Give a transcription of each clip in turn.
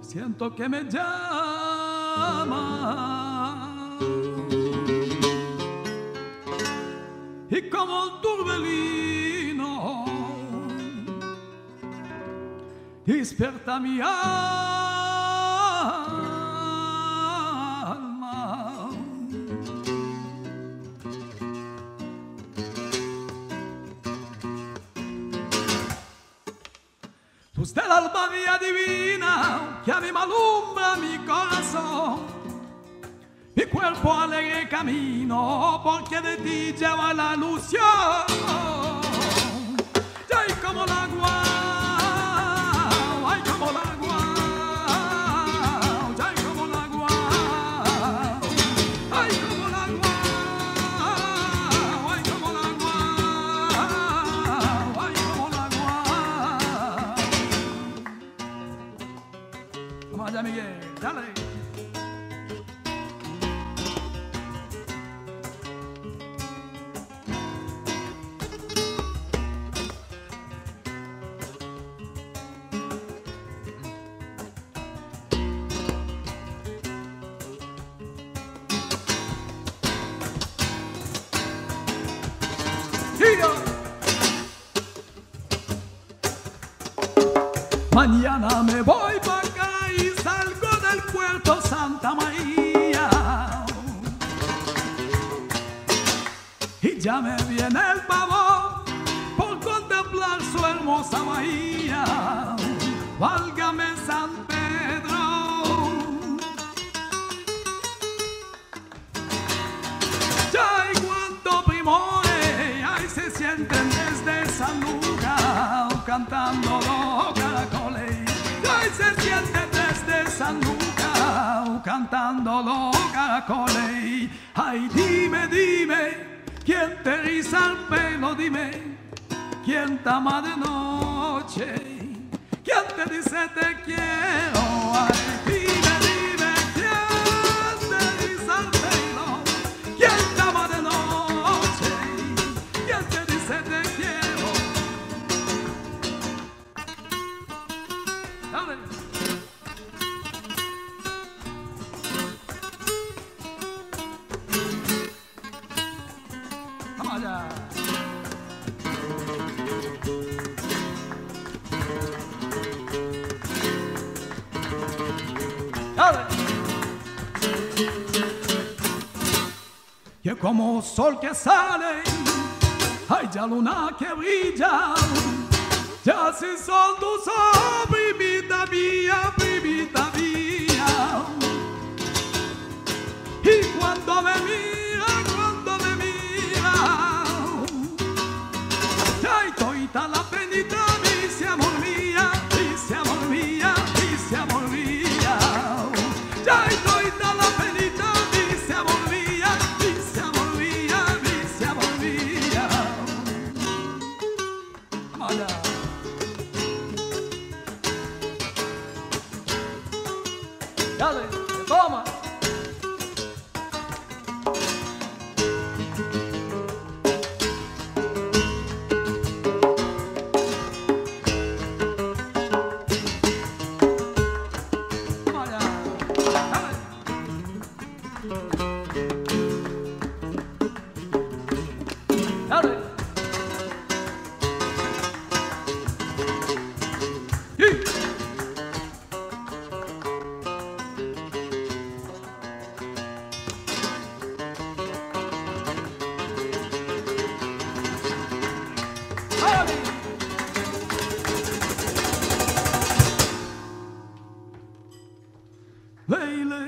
Siento que me llama. Y como un turbelino, despierta mi alma. Luz del alma mía divina que a mí alumbra mi corazón. Mi cuerpo alegre camino porque de ti lleva la ilusión. Vamos Miguel, dale. Mañana me voy ya me viene el pavor por contemplar su hermosa bahía. Válgame San Pedro. Ay, cuánto primores, ay, se sienten desde San Lucas cantando los caracoles. Ay, se sienten desde San Lucas cantando los caracoles. Ay, dime, dime, ¿quién te riza el pelo? Dime, ¿quién te ama de noche? ¿Quién te dice te quiero? Dale. Y como sol que sale, hay ya luna que brilla, ya si son tus ojos, primita la benita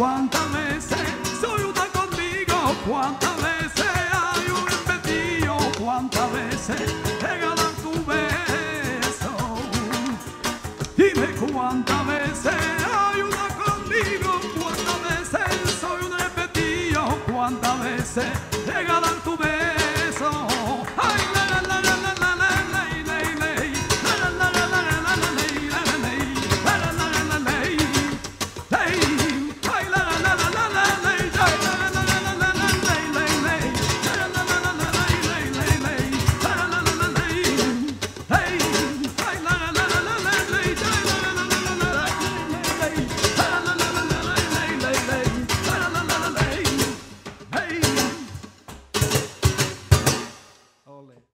cuántas veces soy una conmigo, cuántas veces hay un repetido, cuántas veces he ganado tu beso. Dime cuántas veces hay una conmigo, cuántas veces soy un repetido, cuántas veces he ganado.